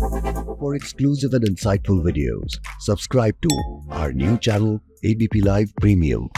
For exclusive and insightful videos, subscribe to our new channel ABP Live Premium.